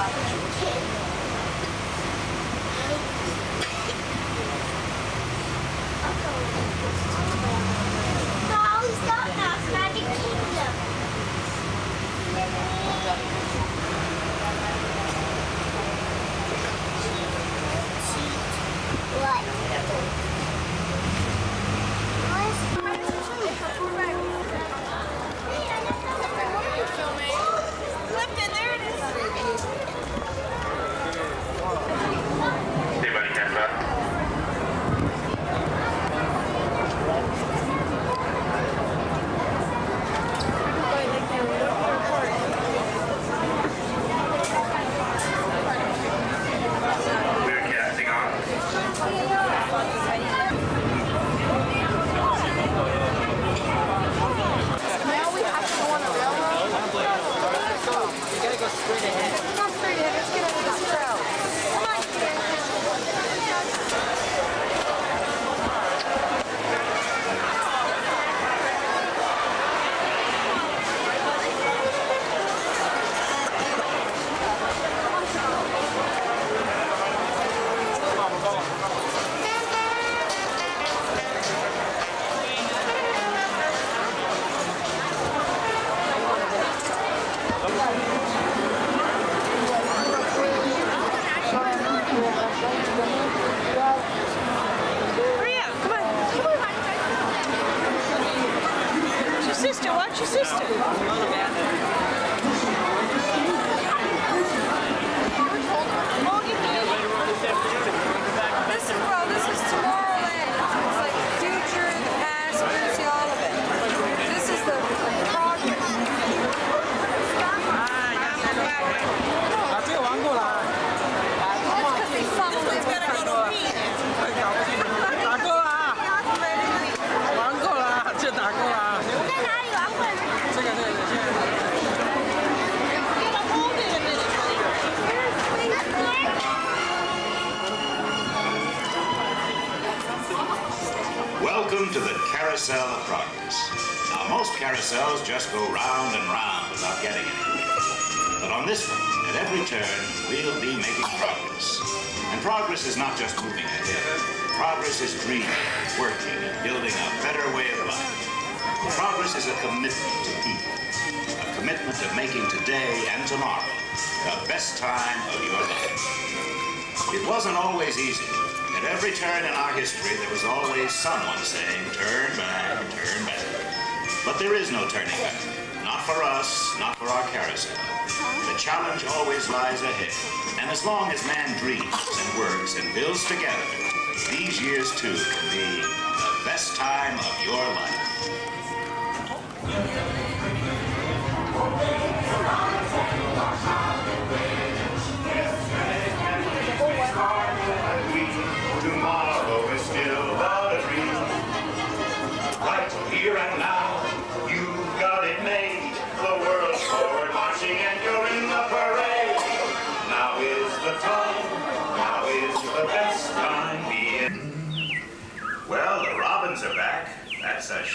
No, easy. At every turn in our history, there was always someone saying, turn back, turn back. But there is no turning back. Not for us, not for our carousel. The challenge always lies ahead. And as long as man dreams and works and builds together, these years too can be the best time of your life.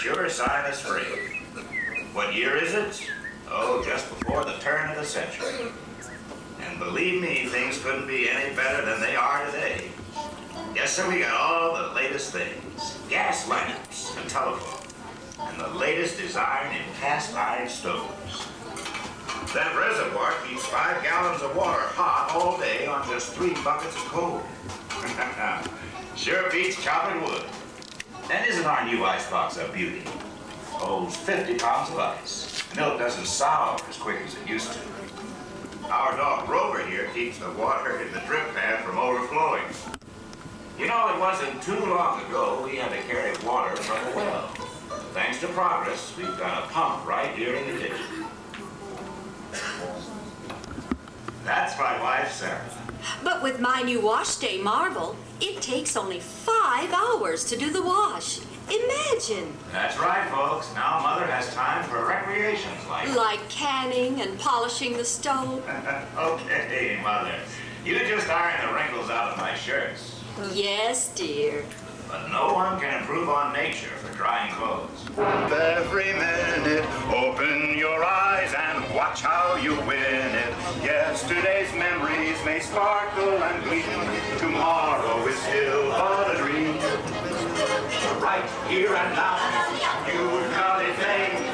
Sure sign of spring. What year is it? Oh, just before the turn of the century. And believe me, things couldn't be any better than they are today. Yes, sir, we got all the latest things. Gas lamps and telephone. And the latest design in cast iron stoves. That reservoir keeps five gallons of water hot all day on just three buckets of coal. sure beats chopping wood. And isn't our new icebox a beauty? Holds 50 pounds of ice. Milk doesn't sour as quick as it used to. Our dog Rover here keeps the water in the drip pan from overflowing. You know, it wasn't too long ago we had to carry water from a well. Thanks to progress, we've got a pump right here in the kitchen. That's my wife, Sarah. But with my new wash day Marvel, it takes only five hours to do the wash. Imagine, That's right, folks. Now Mother has time for recreations like... like canning and polishing the stove. okay, Mother. You just iron the wrinkles out of my shirts. Yes, dear. But no one can improve on nature for drying clothes. Every minute, open your eyes and watch how you win it. Yesterday's memories may sparkle and gleam. Tomorrow is still but a dream. Right here and now, You've got it made.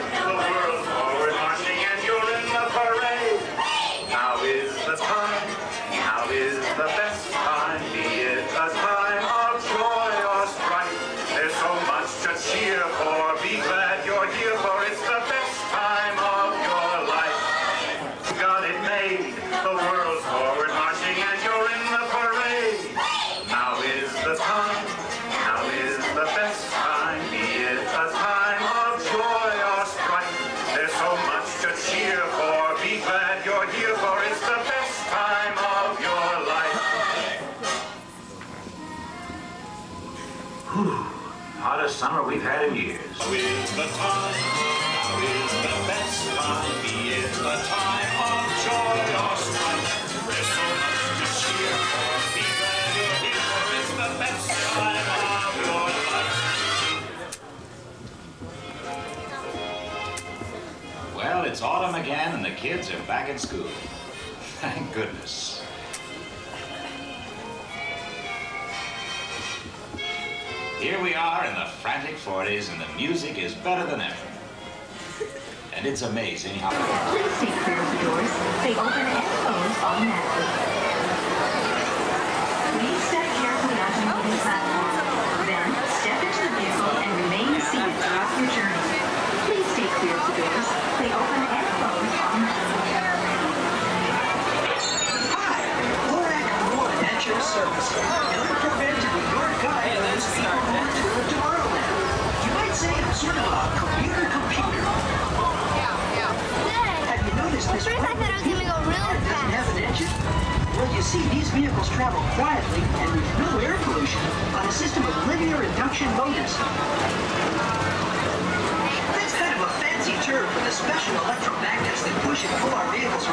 Summer we've had in years. Now is the time. Now is the best time. A time of joy or strife. There's so much to cheer for. Be glad the best time of your life. Well, it's autumn again and the kids are back at school. Thank goodness. Here we are in the frantic 40s and the music is better than ever. And it's amazing how... Please stay clear of the doors. They open and close automatically. Please step carefully onto the moving platform. Then, step into the vehicle and remain seated throughout your journey. Please stay clear of the doors. They open and close automatically. Hi, we're at More Adventure Service. To this Tomorrowland. You might say sort of a computer computer. Have you noticed this really doesn't have an engine? Well, you see, these vehicles travel quietly and with no air pollution on a system of linear induction motors. That's kind of a fancy term for the special electromagnets that push and pull our vehicles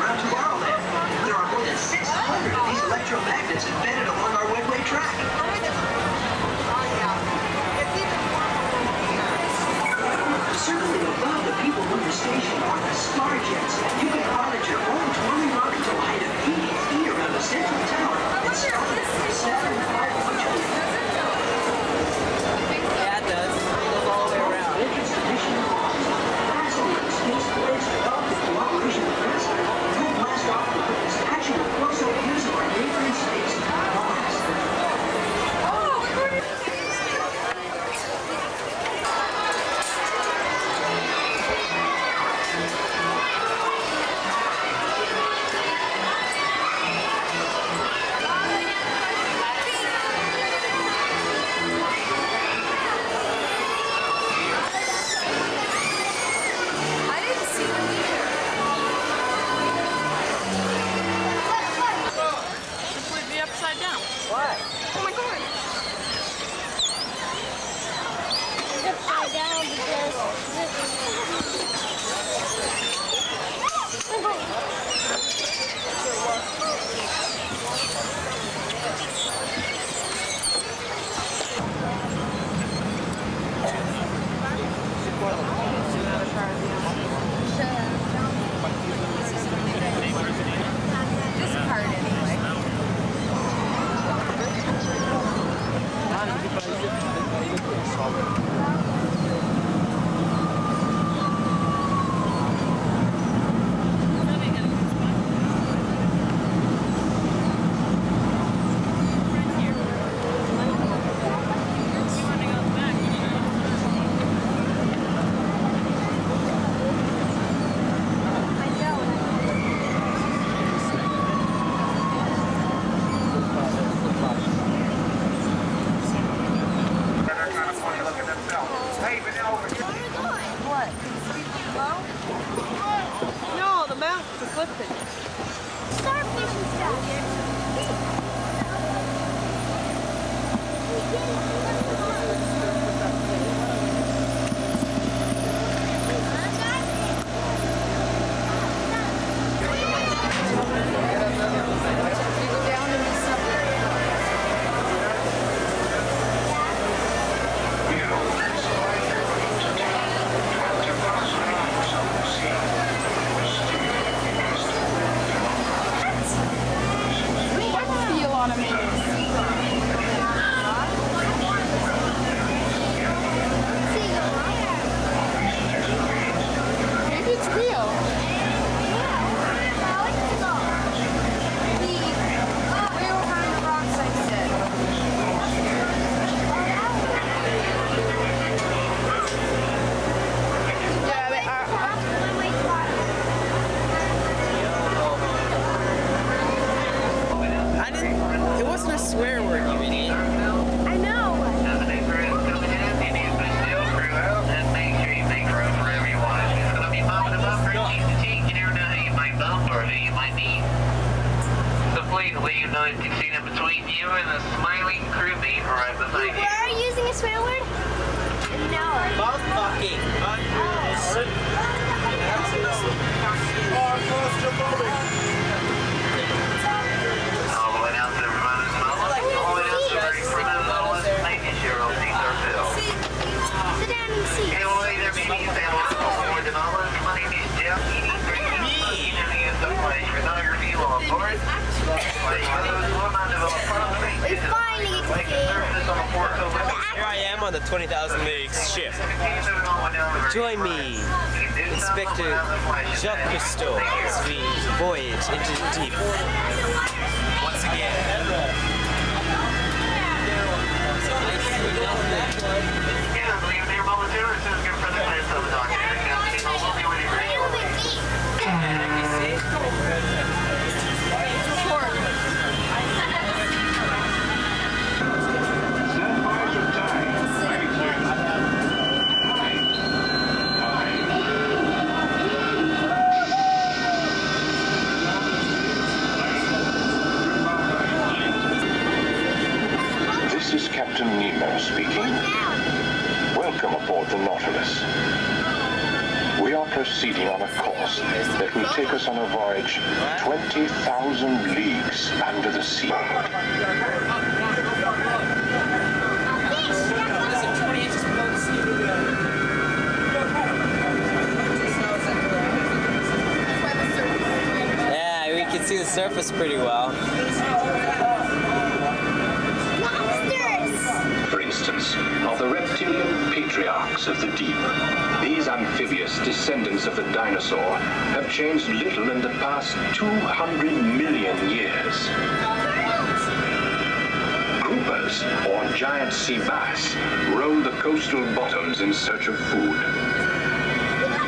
coastal bottoms in search of food.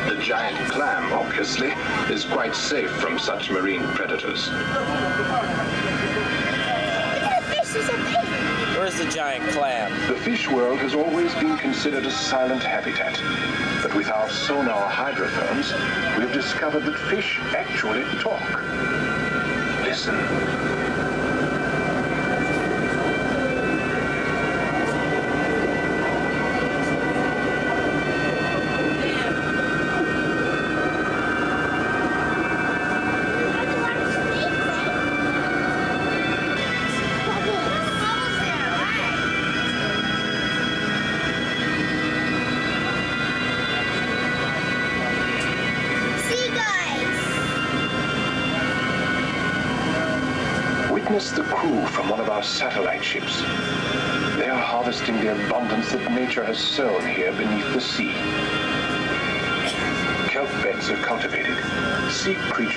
The giant clam, obviously, is quite safe from such marine predators. Look at the fish. They're so big. Where's the giant clam? The fish world has always been considered a silent habitat. But with our sonar hydrophones, we have discovered that fish actually talk. Listen.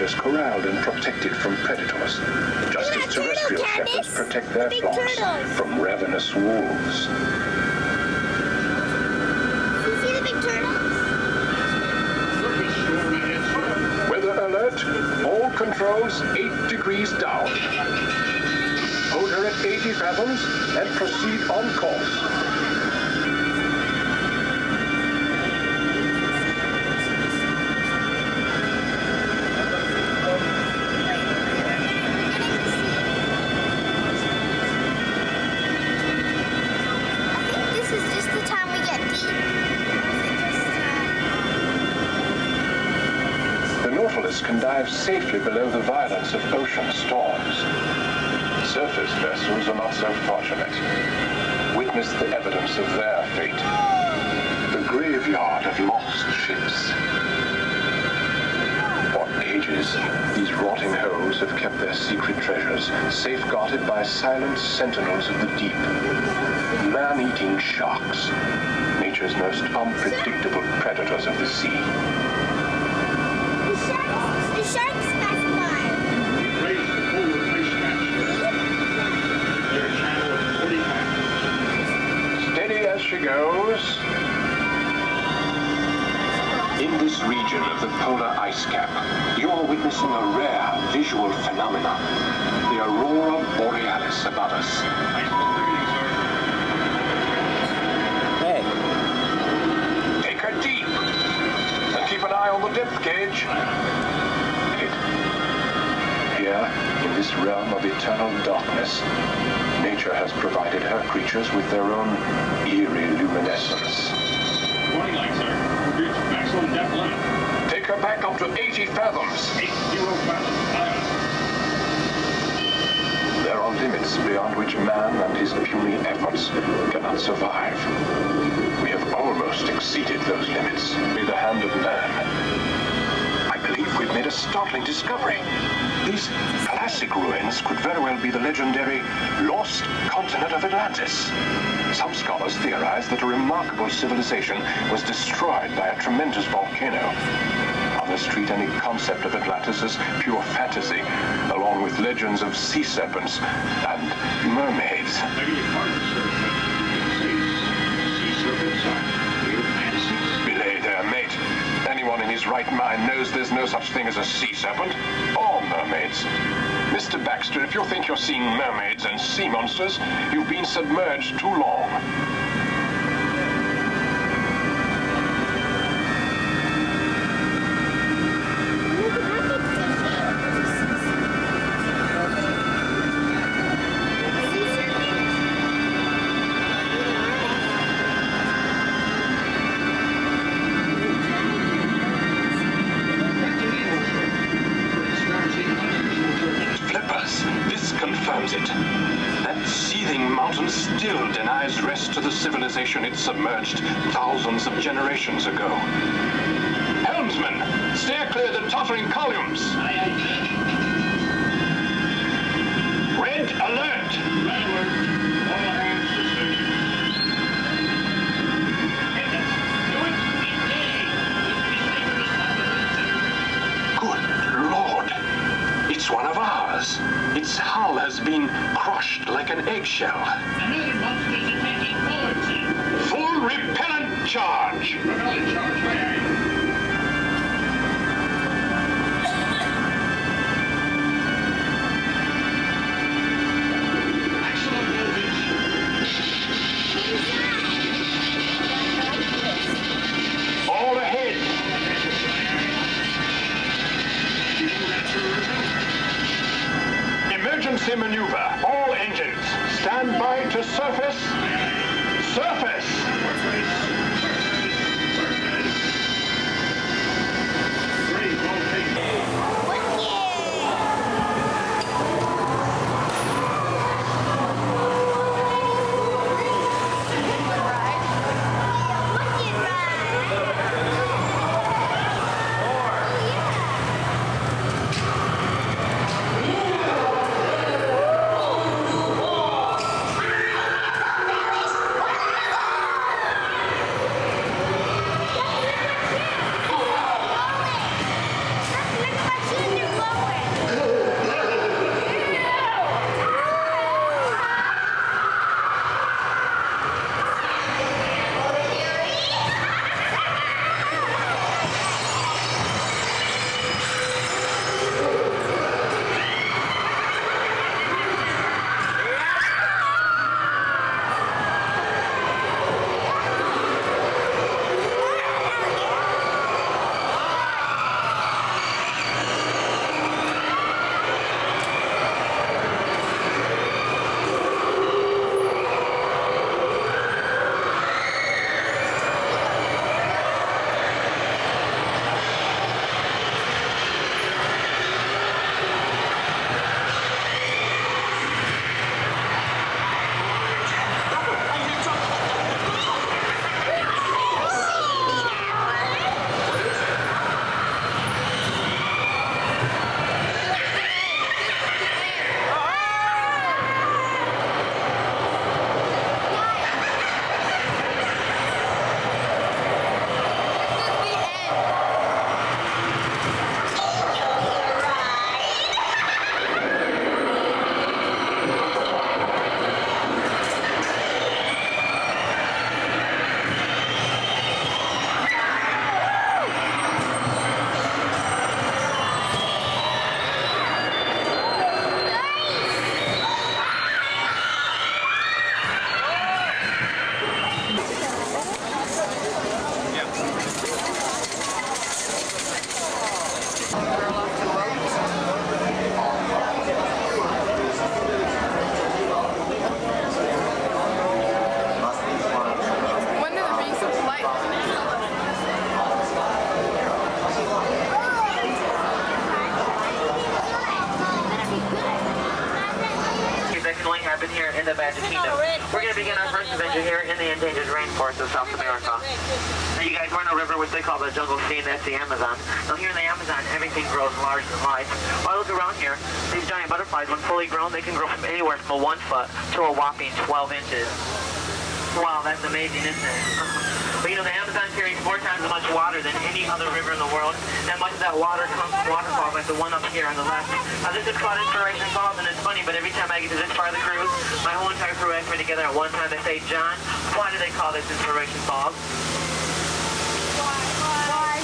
Creatures corralled and protected from predators, just as terrestrial shepherds protect their Big flocks turtles. from ravenous wolves. You see the big turtle? Weather alert, all controls 8 degrees down. Hold her at 80 fathoms and proceed on course. Safely below the violence of ocean storms. Surface vessels are not so fortunate. Witness the evidence of their fate. The graveyard of lost ships. For ages, these rotting hulls have kept their secret treasures, safeguarded by silent sentinels of the deep. Man-eating sharks, nature's most unpredictable predators of the sea. The sharks, the sharks pass by. Raise the forward face catch. Their channel of 40 pounds. Steady as she goes. In this region of the polar ice cap, you are witnessing a rare visual phenomenon. The aurora borealis above us. Eternal darkness, nature has provided her creatures with their own eerie luminescence. Warning light, sir. We've maximum depth limit. Take her back up to 80 fathoms. Eight zero fathoms. Aye, aye. There are limits beyond which man and his puny efforts cannot survive. We have almost exceeded those limits by the hand of man. We've made a startling discovery. These classic ruins could very well be the legendary lost continent of Atlantis. Some scholars theorize that a remarkable civilization was destroyed by a tremendous volcano. Others treat any concept of Atlantis as pure fantasy, along with legends of sea serpents and mermaids. Begging your pardon, sir, but sea, sea serpents are weird fantasies. Belay there, mate. His right mind knows there's no such thing as a sea serpent or mermaids. Mr. Baxter, if you think you're seeing mermaids and sea monsters, you've been submerged too long. Generations ago. Helmsman, steer clear the tottering columns. Red alert! Red alert. Good Lord! It's one of ours. Its hull has been crushed like an eggshell. Another monster's attacking forward, sir. Full repellent charge! Repellent charge, aye, amazing. But you know, the Amazon carries four times as much water than any other river in the world, and much of that water comes from waterfalls like the one up here on the left. Now, this is called Inspiration Falls, and it's funny, but every time I get to this part of the cruise, my whole entire crew asks me together at one time, they say, John, why do they call this Inspiration Falls? Why? Why?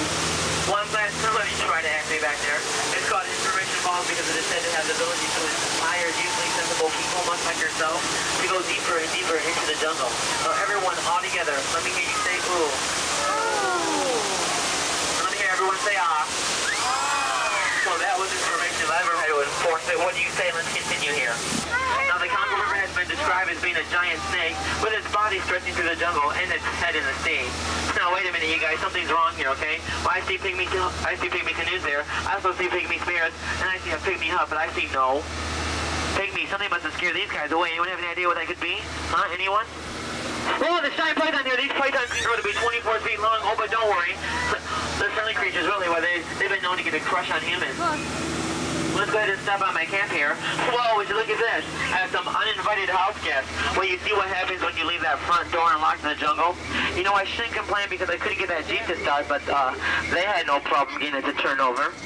One last somebody tried to ask me back there. It's called Inspiration Falls because it is said to have the ability to inspire deeply sensible people, much like yourself, to go deeper and deeper into the jungle. So everyone, all together, let me hear you say ooh. Let me hear everyone say ah. So that was inspiration. If I ever had to enforce it, what do you say? Let's continue here. Now the Congo River has been described as being a giant snake with its body stretching through the jungle and its head in the sea. Now wait a minute, you guys, something's wrong here, okay? Well, I see pygmy, I see pygmy canoes there. I also see pygmy spirits, and I see a pygmy hut, but I see no pygmy. Something must have scared these guys away. Anyone have any idea what that could be? Huh? Anyone? Oh, the giant python here. These pythons can grow to be 24 feet long. Oh, but don't worry. They're friendly creatures, really. Why they, they've been known to get a crush on humans. Let's go ahead and stop on my camp here. Whoa, would you look at this? I have some uninvited house guests. Well, you see what happens when you leave that front door unlocked in the jungle? You know, I shouldn't complain because I couldn't get that Jeep to start, but uh, they had no problem getting it to turn over.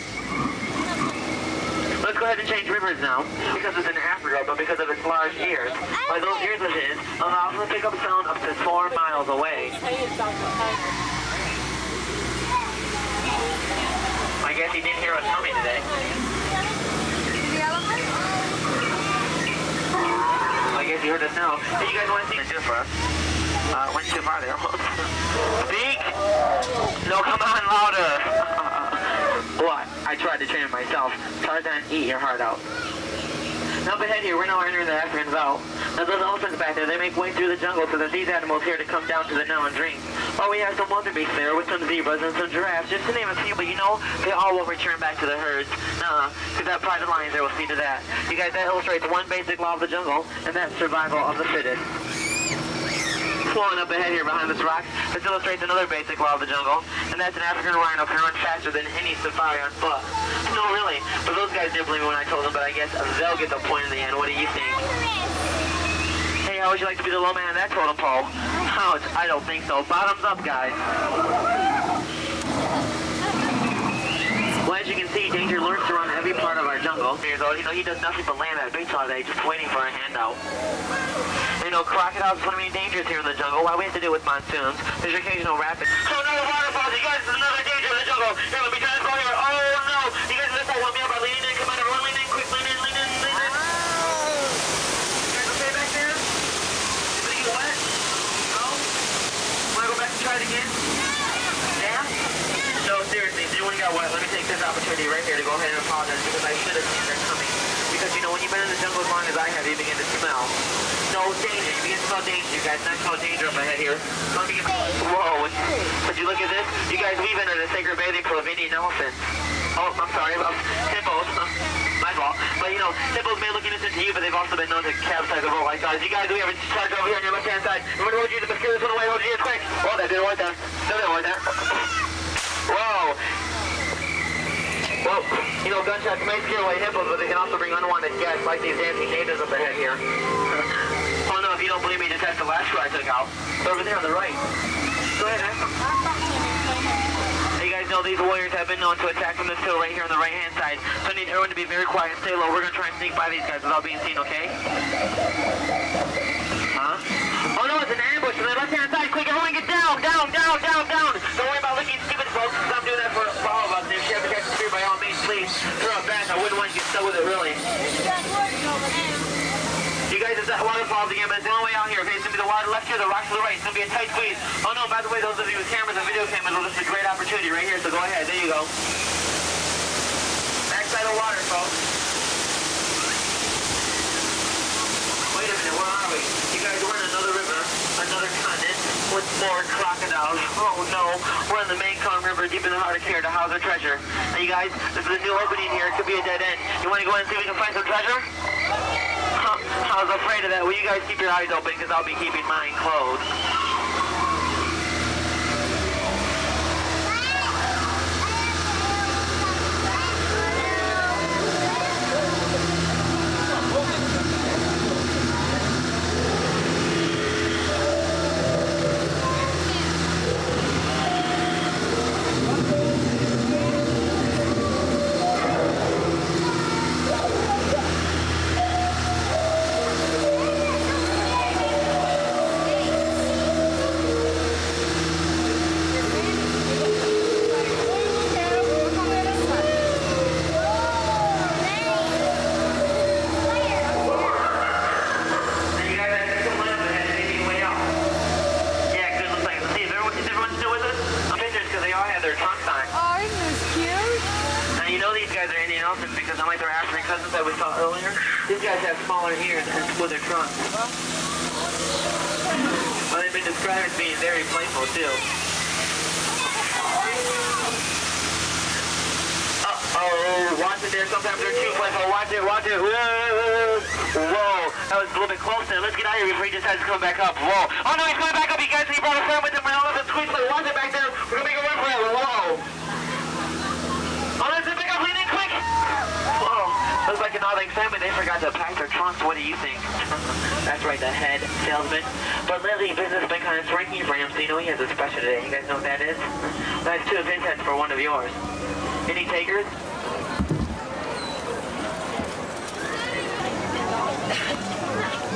Let's go ahead and change rivers now, because it's in Africa, but because of its large ears. By those ears of his, allows him to pick up sound up to four miles away. I guess he didn't hear us coming today. I guess you heard us now. Hey, you guys want to see the for us? Uh, went too far there. Speak! No, come on, louder! what? I tried to train myself. Tarzan, eat your heart out. Now ahead here, we're now entering the African Veld. Now those elephants back there, they make way through the jungle so that these animals here to come down to the Nile and drink. Oh, we have some wildebeest there with some zebras and some giraffes, just to name a few, but you know, they all will return back to the herds. Nah, because that pride of lions there will see to that. You guys, that illustrates one basic law of the jungle, and that's survival of the fittest flowing up ahead here behind this rock. This illustrates another basic law of the jungle, and that's an African rhino can run faster than any safari on foot. No, really. But those guys didn't believe me when I told them, but I guess they'll get the point in the end. What do you think? Hey, how would you like to be the low man on that totem pole? Ouch, I don't think so. Bottoms up, guys. Well, as you can see, Danger lurks around every part of our jungle. Years old, you know, he does nothing but land that bait all day, just waiting for a handout. You know, crocodiles are the dangers here in the jungle. Why we have to deal with monsoons? There's occasional rapids. Oh no, waterfalls! You guys, there's another danger in the jungle. Here, let me turn this here. Oh no! You guys, this will help me out by leaning in. Come on, everyone, lean in, quick, lean in, lean in, lean in. You guys okay back there? Did it get wet? No? Wanna go back and try it again? Yeah? No, seriously, if anyone got wet, let me take this opportunity right here to go ahead and apologize because I should have seen that coming. Because, you know, when you've been in the jungle as long as I have, you begin to smell. No danger. You begin to smell danger, you guys. Not smell danger up ahead here. Let me get... Whoa. Would you look at this? You guys, we've entered a sacred bathing pool of Indian elephants. Oh, I'm sorry about hippos. My fault. But, you know, hippos may look innocent to you, but they've also been known to capsize a boat like ours. You guys, we have a charge over here on your left-hand side. going to hold you to the this one away. Hold you quick. Oh, that didn't work there. That didn't work there. Whoa. Well, you know, gunshots may scare away hippos, but they can also bring unwanted guests like these dancing natives up ahead here. oh no, if you don't believe me, just ask the last I took out. Over there on the right. Go ahead. Hey, you guys know these warriors have been known to attack from this hill right here on the right-hand side. So I need everyone to be very quiet and stay low. We're going to try and sneak by these guys without being seen, okay? Huh? Oh no, it's an ambush on the left-hand side. Quick, everyone get down, down, down, down, down. Don't worry about looking stupid, folks, because I'm doing that for, for all of us. If you have to catch the spear, by all means, please throw it back. I wouldn't want you to get stuck with it, really. You guys, it's that waterfalls again, but it's the only way out here. Okay, it's going to be the water left here, the rocks to the right. It's going to be a tight squeeze. Oh no, by the way, those of you with cameras and video cameras, well, this is a great opportunity right here, so go ahead. There you go. Backside of water, folks. Wait a minute, where are we? You guys, we're in another river, another continent, with more crocodiles. Oh no, we're in the Mekong River, deep in the heart of here to house our treasure. Now you guys, this is a new opening here. It could be a dead end. You want to go in and see if we can find some treasure? How I was afraid of that. Will you guys keep your eyes open because I'll be keeping mine closed. And you guys have to come up and maybe way out. Yeah, good looks like. Let's see if everyone, is everyone still with us? I'm pictures because they all have their trunks on. Oh, isn't this cute? Now you know these guys are Indian elephants because unlike their African cousins that we saw earlier, these guys have smaller ears and smoother trunks. Well, they've been described as being very playful too. Uh-oh, watch it there. Sometimes they're too playful. Watch it, watch it. Whoa, whoa. That was a little bit close there. Let's get out of here before he decides to come back up. Whoa. Oh no, he's coming back up. You guys, he brought a friend with him. My elephant squeeze play. Watch it back there. We're gonna make a run for it. Whoa. Oh, there's a big up. Lean in quick. Whoa. Looks like an odd family. They forgot to pack their trunks. What do you think? That's right, the head salesman. But lately, business has been kind of shrinking for him, so you know he has a special today. You guys know what that is? That's two of his heads for one of yours. Any takers?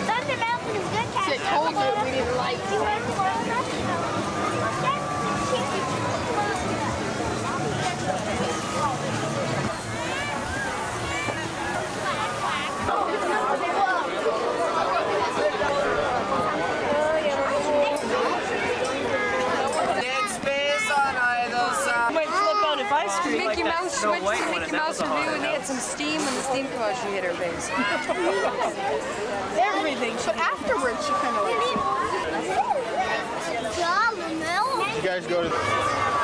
Thunder Mountain is good, Cassie. It told you we didn't like You want to go Dead space on either side. Might flip out if I scream Mickey like that Mouse Snow switched White to one, Mickey and that Mouse was a review and they had some steam when the steam caused she hit her face. Everything. But afterwards she kind of like You guys go to.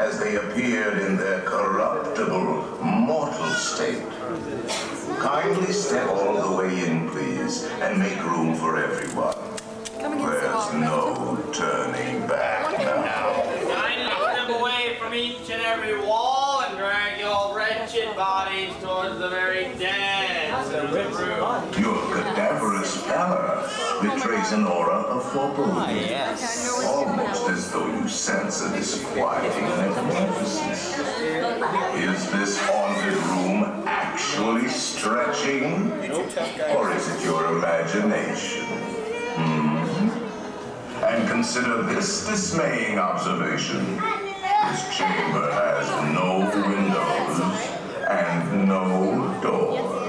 As they appeared in their corruptible, mortal state. Kindly step all the way in, please, and make room for everyone. There's no turning back now. Kindly step away from each and every wall and drag your wretched bodies towards the very depths of the room. Your cadaverous pallor betrays an aura of foreboding. yes. Almost as though you sense a disquieting magnificence. Is this haunted room actually stretching? Or is it your imagination? Hmm? And consider this dismaying observation. This chamber has no windows and no doors.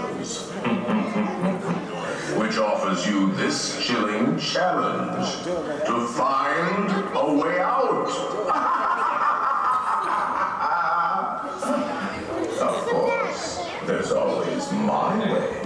This chilling challenge to find a way out. of course, there's always my way.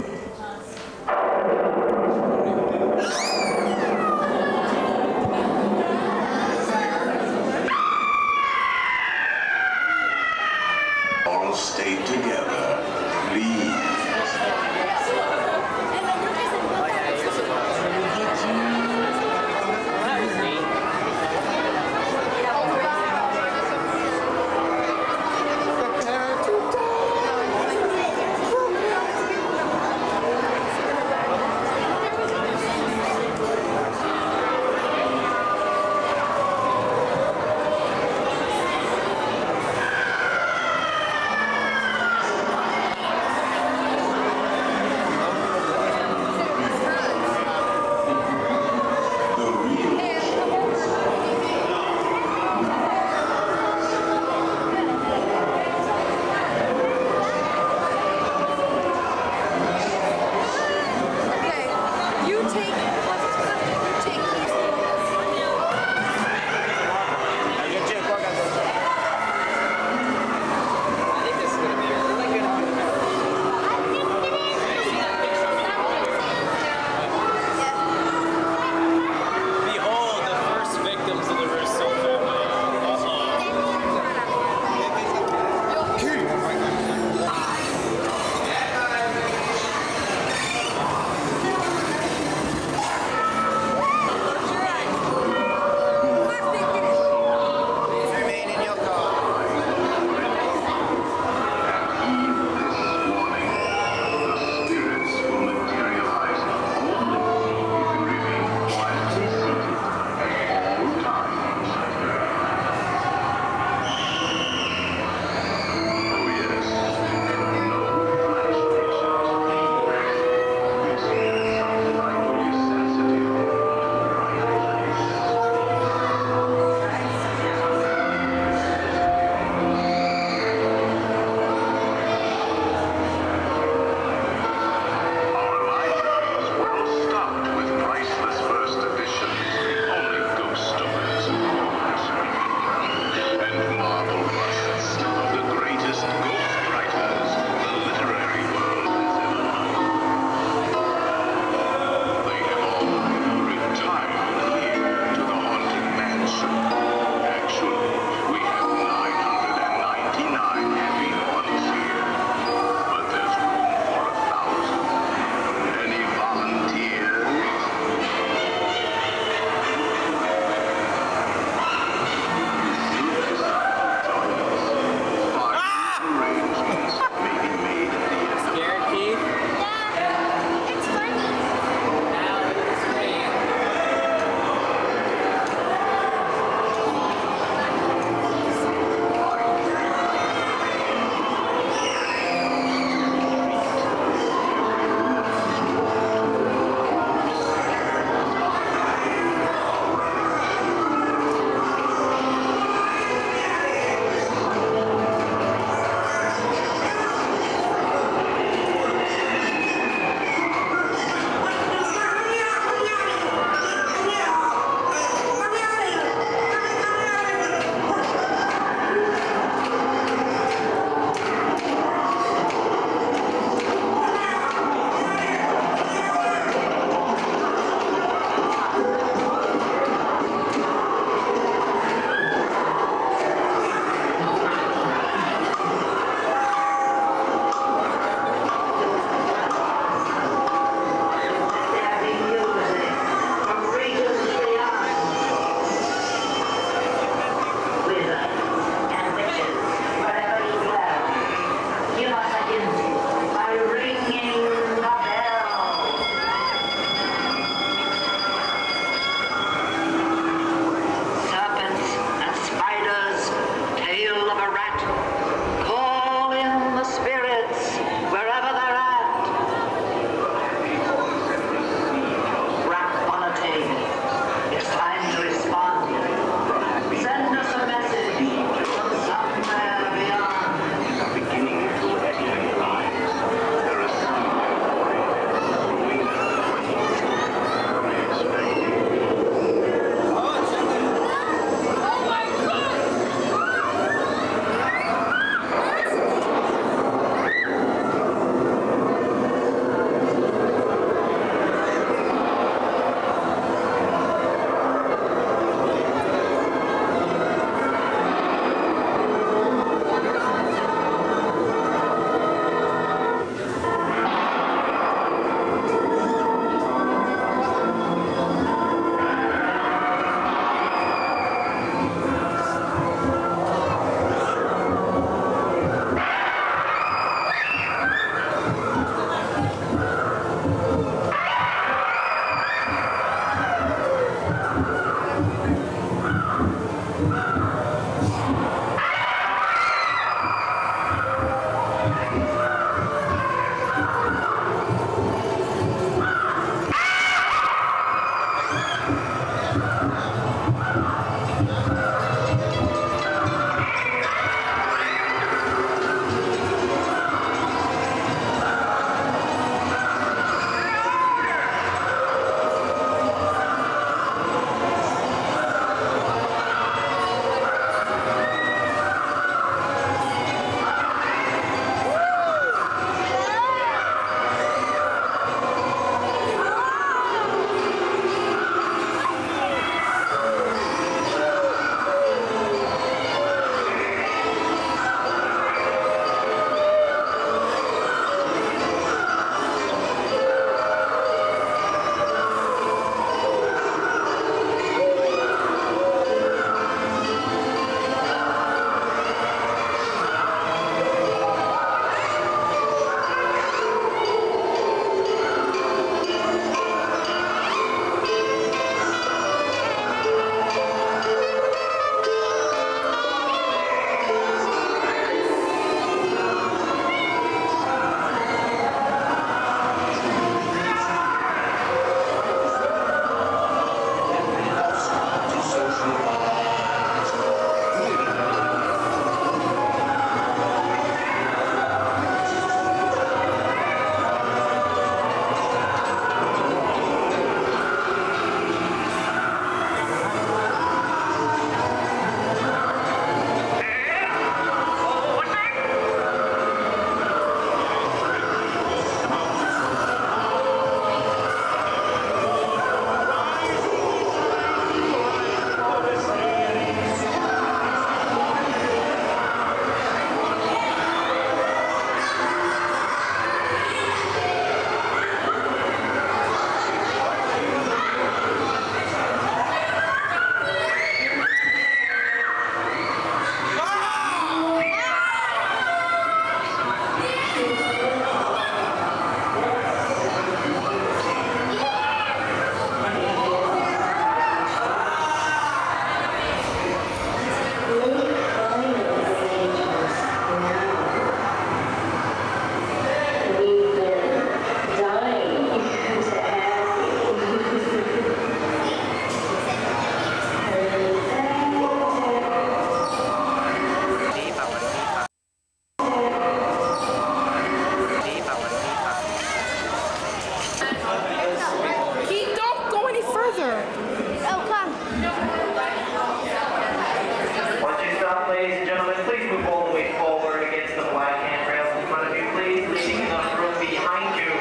ladies and gentlemen. Please move all the way forward against the black handrails in front of you, please, leaving enough room behind you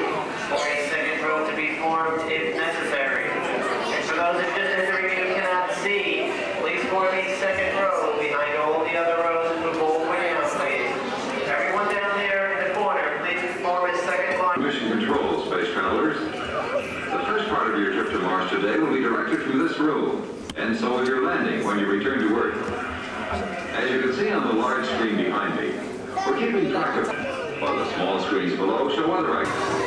for a second row to be formed if necessary. And for those in entering who cannot see, please form a second row behind all the other rows and move all the way down, please. Everyone down there in the corner, please form a second line. Mission control, space travelers. The first part of your trip to Mars today will be directed through this room, and so will your landing when you return screen behind me. We're keeping track of while the small screens below show other items.